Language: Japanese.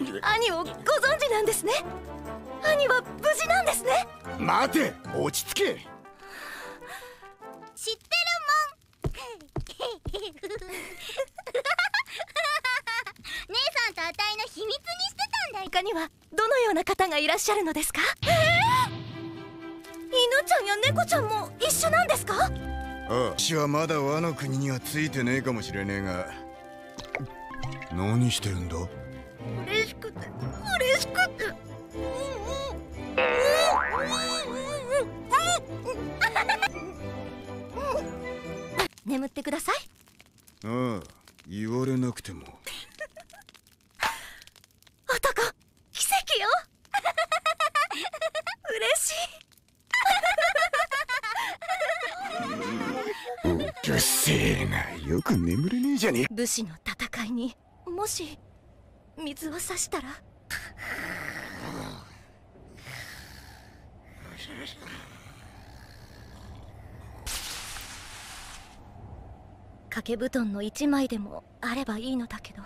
兄をご存知なんですね。兄は無事なんですね。待て落ち着け。知ってるもん。姉さんとあたいの秘密にしてたんだよ他には。どのような方がいらっしゃるのですか？えー、犬ちゃんや猫ちゃんも一緒なんですか？ああ私はまだ和の国にはついてねえかもしれねえが。何してるんだ？嬉しくて嬉しくて。眠ってくださいああ言われなくても男奇跡よ嬉しいうるせえなよく眠れねえじゃねえ武士の戦いにもし水を差したら？掛け布団の一枚でもあればいいのだけど。